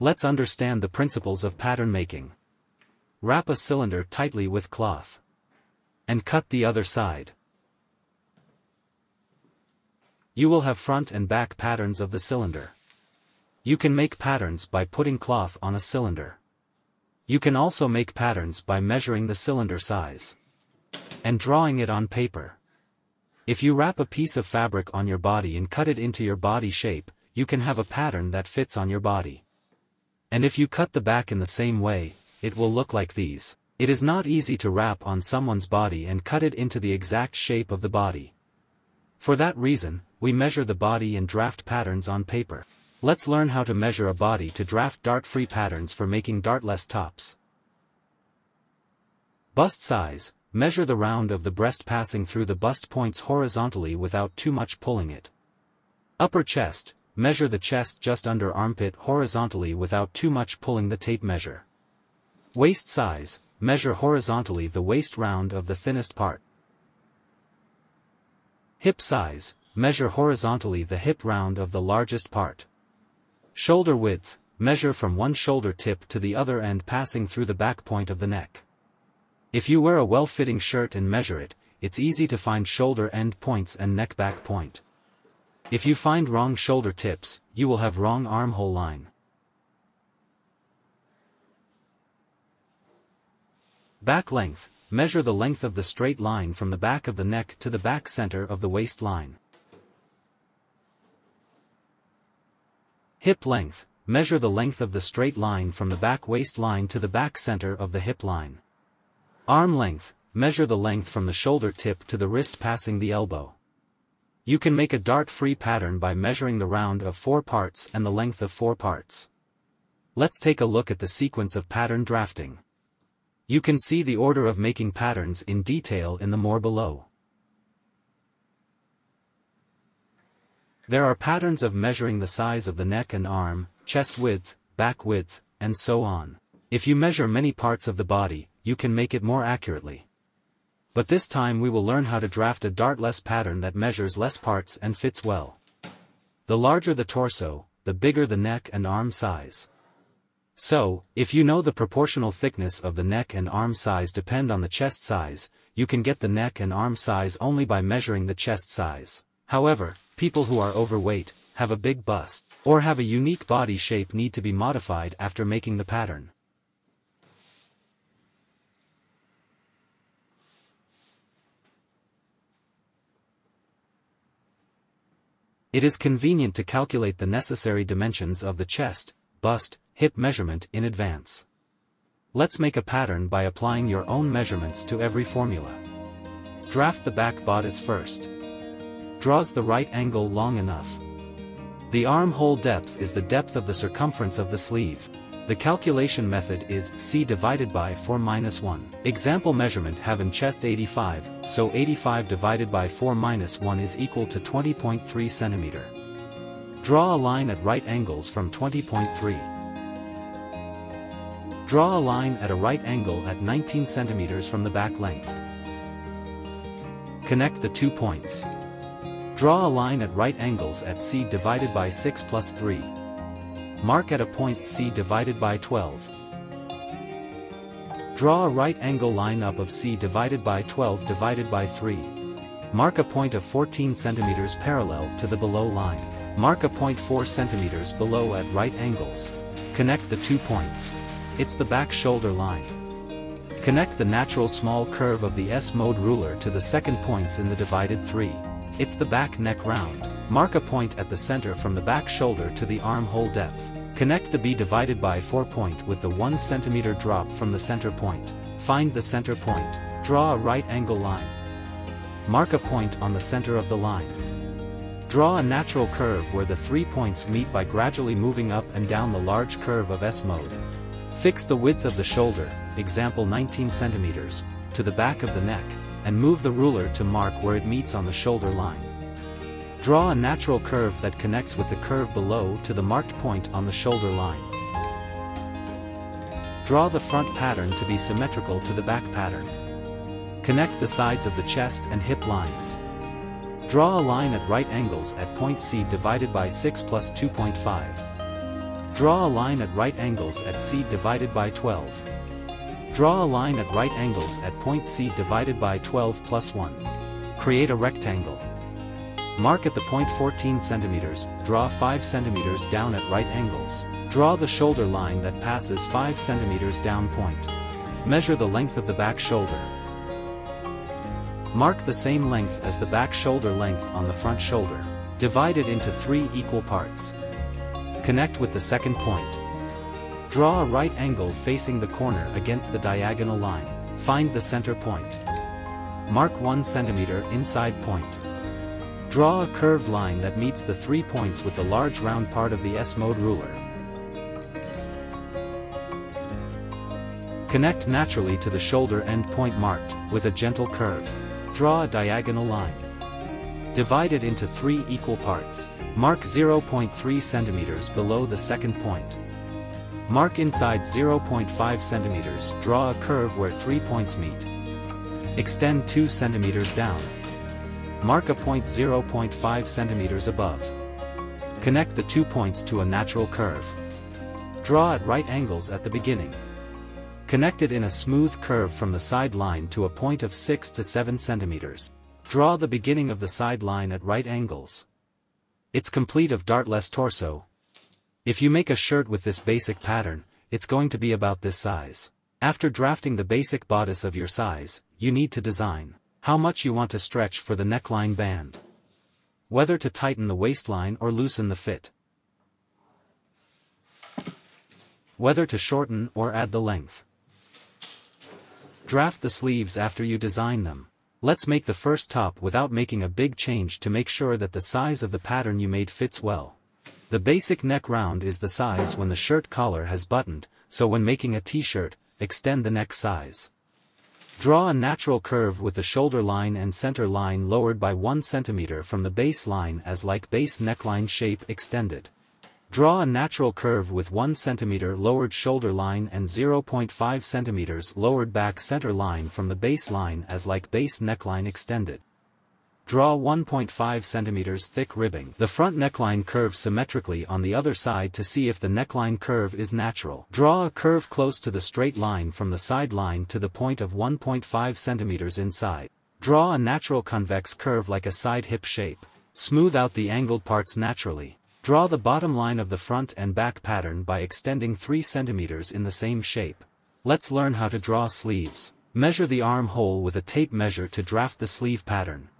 Let's understand the principles of pattern making. Wrap a cylinder tightly with cloth. And cut the other side. You will have front and back patterns of the cylinder. You can make patterns by putting cloth on a cylinder. You can also make patterns by measuring the cylinder size. And drawing it on paper. If you wrap a piece of fabric on your body and cut it into your body shape, you can have a pattern that fits on your body. And if you cut the back in the same way, it will look like these. It is not easy to wrap on someone's body and cut it into the exact shape of the body. For that reason, we measure the body and draft patterns on paper. Let's learn how to measure a body to draft dart-free patterns for making dartless tops. Bust size, measure the round of the breast passing through the bust points horizontally without too much pulling it. Upper chest, measure the chest just under armpit horizontally without too much pulling the tape measure. Waist size, measure horizontally the waist round of the thinnest part. Hip size, measure horizontally the hip round of the largest part. Shoulder width, measure from one shoulder tip to the other end passing through the back point of the neck. If you wear a well-fitting shirt and measure it, it's easy to find shoulder end points and neck back point. If you find wrong shoulder tips, you will have wrong armhole line. Back length, measure the length of the straight line from the back of the neck to the back center of the waist line. Hip length, measure the length of the straight line from the back waist line to the back center of the hip line. Arm length, measure the length from the shoulder tip to the wrist passing the elbow. You can make a dart-free pattern by measuring the round of four parts and the length of four parts. Let's take a look at the sequence of pattern drafting. You can see the order of making patterns in detail in the more below. There are patterns of measuring the size of the neck and arm, chest width, back width, and so on. If you measure many parts of the body, you can make it more accurately. But this time we will learn how to draft a dartless pattern that measures less parts and fits well. The larger the torso, the bigger the neck and arm size. So, if you know the proportional thickness of the neck and arm size depend on the chest size, you can get the neck and arm size only by measuring the chest size. However, people who are overweight, have a big bust, or have a unique body shape need to be modified after making the pattern. It is convenient to calculate the necessary dimensions of the chest, bust, hip measurement in advance. Let's make a pattern by applying your own measurements to every formula. Draft the back bodice first draws the right angle long enough. The armhole depth is the depth of the circumference of the sleeve. The calculation method is c divided by 4 minus 1. Example measurement have in chest 85, so 85 divided by 4 minus 1 is equal to 20.3 centimeter. Draw a line at right angles from 20.3. Draw a line at a right angle at 19 centimeters from the back length. Connect the two points. Draw a line at right angles at C divided by 6 plus 3. Mark at a point C divided by 12. Draw a right angle line up of C divided by 12 divided by 3. Mark a point of 14 centimeters parallel to the below line. Mark a point 4 centimeters below at right angles. Connect the two points. It's the back shoulder line. Connect the natural small curve of the S-mode ruler to the second points in the divided 3. It's the back neck round. Mark a point at the center from the back shoulder to the armhole depth. Connect the B divided by 4 point with the 1 cm drop from the center point. Find the center point. Draw a right angle line. Mark a point on the center of the line. Draw a natural curve where the three points meet by gradually moving up and down the large curve of S mode. Fix the width of the shoulder, example 19 centimeters, to the back of the neck, and move the ruler to mark where it meets on the shoulder line. Draw a natural curve that connects with the curve below to the marked point on the shoulder line. Draw the front pattern to be symmetrical to the back pattern. Connect the sides of the chest and hip lines. Draw a line at right angles at point C divided by 6 plus 2.5. Draw a line at right angles at C divided by 12. Draw a line at right angles at point C divided by 12 plus 1. Create a rectangle. Mark at the point 14 centimeters, draw 5 centimeters down at right angles. Draw the shoulder line that passes 5 centimeters down point. Measure the length of the back shoulder. Mark the same length as the back shoulder length on the front shoulder. Divide it into three equal parts. Connect with the second point. Draw a right angle facing the corner against the diagonal line. Find the center point. Mark 1 cm inside point. Draw a curved line that meets the three points with the large round part of the S-mode ruler. Connect naturally to the shoulder end point marked, with a gentle curve. Draw a diagonal line. Divide it into three equal parts. Mark 0.3 centimeters below the second point. Mark inside 0.5 centimeters, draw a curve where three points meet. Extend 2 centimeters down. Mark a point 0.5 centimeters above. Connect the two points to a natural curve. Draw at right angles at the beginning. Connect it in a smooth curve from the side line to a point of 6 to 7 centimeters. Draw the beginning of the side line at right angles. It's complete of dartless torso. If you make a shirt with this basic pattern, it's going to be about this size. After drafting the basic bodice of your size, you need to design how much you want to stretch for the neckline band. Whether to tighten the waistline or loosen the fit. Whether to shorten or add the length. Draft the sleeves after you design them. Let's make the first top without making a big change to make sure that the size of the pattern you made fits well. The basic neck round is the size when the shirt collar has buttoned, so when making a t-shirt, extend the neck size. Draw a natural curve with the shoulder line and center line lowered by 1 cm from the base line as like base neckline shape extended. Draw a natural curve with 1 cm lowered shoulder line and 0.5 cm lowered back center line from the base line as like base neckline extended. Draw 1.5 cm thick ribbing. The front neckline curves symmetrically on the other side to see if the neckline curve is natural. Draw a curve close to the straight line from the side line to the point of 1.5 cm inside. Draw a natural convex curve like a side hip shape. Smooth out the angled parts naturally. Draw the bottom line of the front and back pattern by extending 3 cm in the same shape. Let's learn how to draw sleeves. Measure the armhole with a tape measure to draft the sleeve pattern.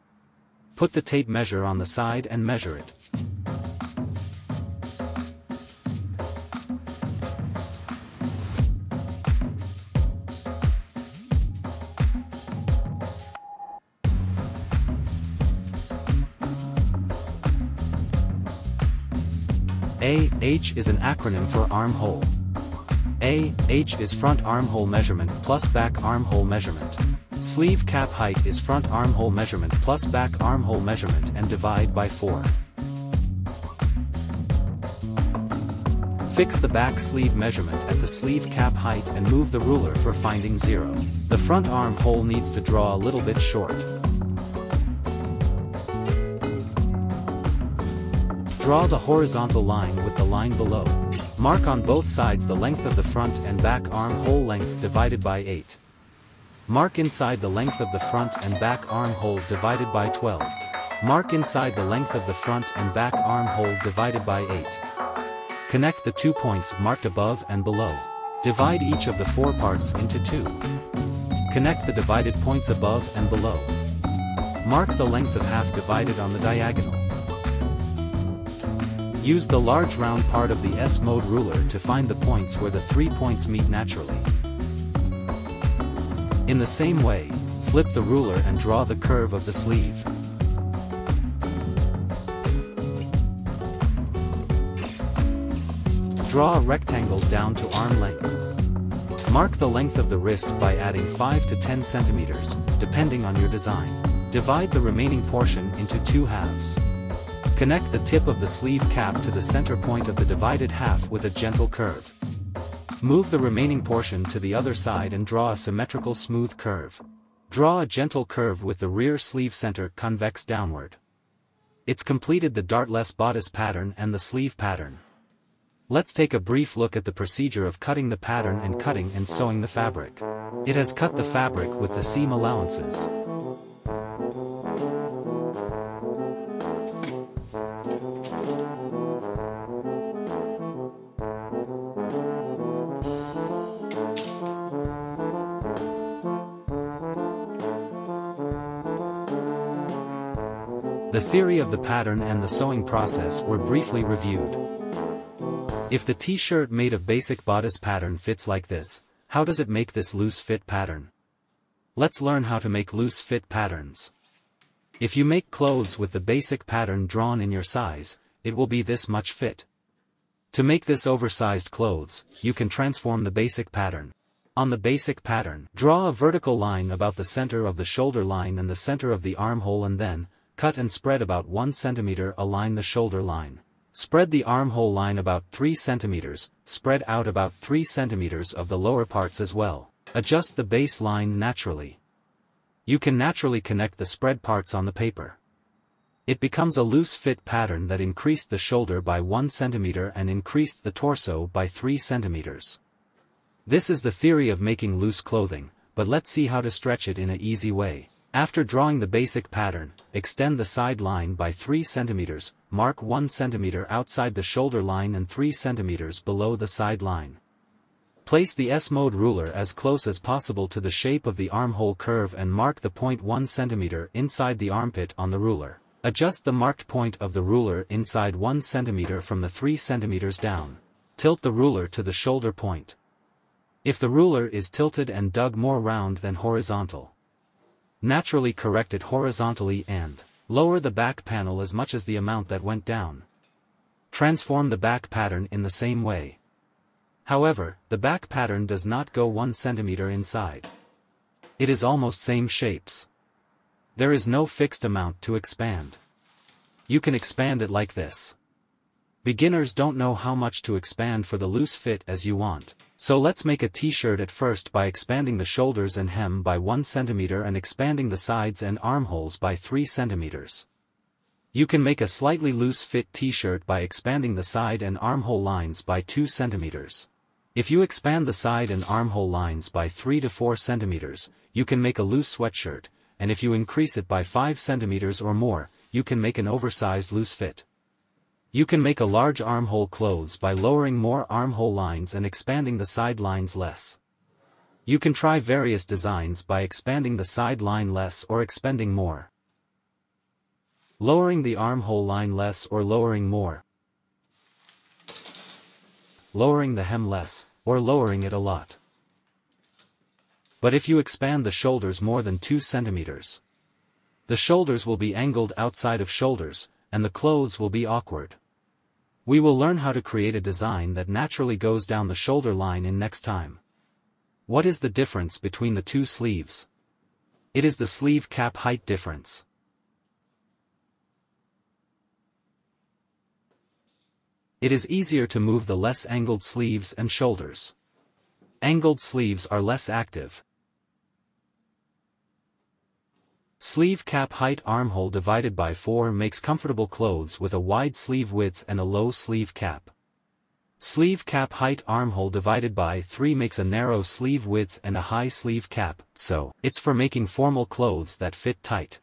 Put the tape measure on the side and measure it. A, H is an acronym for armhole. A, H is front armhole measurement plus back armhole measurement. Sleeve cap height is front armhole measurement plus back armhole measurement and divide by 4. Fix the back sleeve measurement at the sleeve cap height and move the ruler for finding 0. The front armhole needs to draw a little bit short. Draw the horizontal line with the line below. Mark on both sides the length of the front and back armhole length divided by 8. Mark inside the length of the front and back armhole divided by 12. Mark inside the length of the front and back armhole divided by 8. Connect the two points marked above and below. Divide each of the four parts into two. Connect the divided points above and below. Mark the length of half divided on the diagonal. Use the large round part of the S-mode ruler to find the points where the three points meet naturally. In the same way, flip the ruler and draw the curve of the sleeve. Draw a rectangle down to arm length. Mark the length of the wrist by adding 5 to 10 centimeters, depending on your design. Divide the remaining portion into two halves. Connect the tip of the sleeve cap to the center point of the divided half with a gentle curve. Move the remaining portion to the other side and draw a symmetrical smooth curve. Draw a gentle curve with the rear sleeve center convex downward. It's completed the dartless bodice pattern and the sleeve pattern. Let's take a brief look at the procedure of cutting the pattern and cutting and sewing the fabric. It has cut the fabric with the seam allowances. Of the pattern and the sewing process were briefly reviewed. If the t-shirt made of basic bodice pattern fits like this, how does it make this loose fit pattern? Let's learn how to make loose fit patterns. If you make clothes with the basic pattern drawn in your size, it will be this much fit. To make this oversized clothes, you can transform the basic pattern. On the basic pattern, draw a vertical line about the center of the shoulder line and the center of the armhole and then, cut and spread about 1 cm align the shoulder line. Spread the armhole line about 3 cm, spread out about 3 cm of the lower parts as well. Adjust the base line naturally. You can naturally connect the spread parts on the paper. It becomes a loose fit pattern that increased the shoulder by 1 cm and increased the torso by 3 cm. This is the theory of making loose clothing, but let's see how to stretch it in a easy way. After drawing the basic pattern, extend the side line by 3 cm, mark 1 cm outside the shoulder line and 3 cm below the side line. Place the S-mode ruler as close as possible to the shape of the armhole curve and mark the point 1 cm inside the armpit on the ruler. Adjust the marked point of the ruler inside 1 cm from the 3 cm down. Tilt the ruler to the shoulder point. If the ruler is tilted and dug more round than horizontal, naturally correct it horizontally and lower the back panel as much as the amount that went down. Transform the back pattern in the same way. However, the back pattern does not go 1 cm inside. It is almost same shapes. There is no fixed amount to expand. You can expand it like this. Beginners don't know how much to expand for the loose fit as you want. So let's make a t-shirt at first by expanding the shoulders and hem by 1 cm and expanding the sides and armholes by 3 cm. You can make a slightly loose fit t-shirt by expanding the side and armhole lines by 2 cm. If you expand the side and armhole lines by 3 to 4 cm, you can make a loose sweatshirt, and if you increase it by 5 cm or more, you can make an oversized loose fit. You can make a large armhole clothes by lowering more armhole lines and expanding the side lines less. You can try various designs by expanding the side line less or expanding more. Lowering the armhole line less or lowering more. Lowering the hem less, or lowering it a lot. But if you expand the shoulders more than 2 centimeters, the shoulders will be angled outside of shoulders, and the clothes will be awkward. We will learn how to create a design that naturally goes down the shoulder line in next time. What is the difference between the two sleeves? It is the sleeve cap height difference. It is easier to move the less angled sleeves and shoulders. Angled sleeves are less active, Sleeve cap height armhole divided by 4 makes comfortable clothes with a wide sleeve width and a low sleeve cap. Sleeve cap height armhole divided by 3 makes a narrow sleeve width and a high sleeve cap, so it's for making formal clothes that fit tight.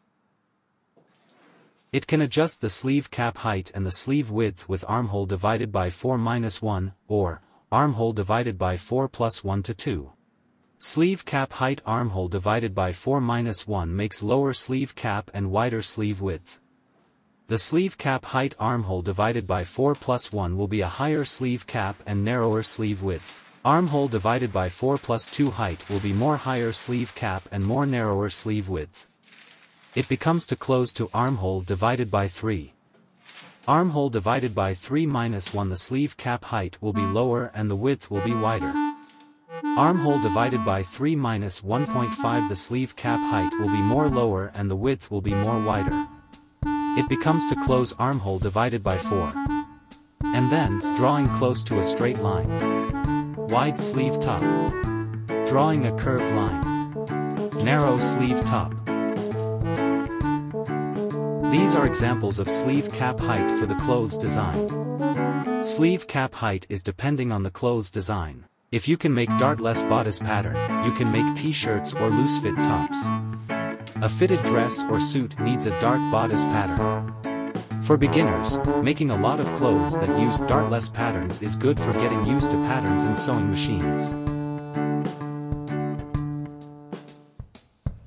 It can adjust the sleeve cap height and the sleeve width with armhole divided by 4 minus 1, or armhole divided by 4 plus 1 to 2. Sleeve cap height armhole divided by 4 minus 1 makes lower sleeve cap and wider sleeve width. The sleeve cap height armhole divided by 4 plus 1 will be a higher sleeve cap and narrower sleeve width. Armhole divided by 4 plus 2 height will be more higher sleeve cap and more narrower sleeve width. It becomes to close to armhole divided by 3. Armhole divided by 3 minus 1 the sleeve cap height will be lower and the width will be wider. Armhole divided by 3 minus 1.5 the sleeve cap height will be more lower and the width will be more wider. It becomes to close armhole divided by 4. And then, drawing close to a straight line. Wide sleeve top. Drawing a curved line. Narrow sleeve top. These are examples of sleeve cap height for the clothes design. Sleeve cap height is depending on the clothes design. If you can make dartless bodice pattern, you can make t-shirts or loose fit tops. A fitted dress or suit needs a dart bodice pattern. For beginners, making a lot of clothes that use dartless patterns is good for getting used to patterns in sewing machines.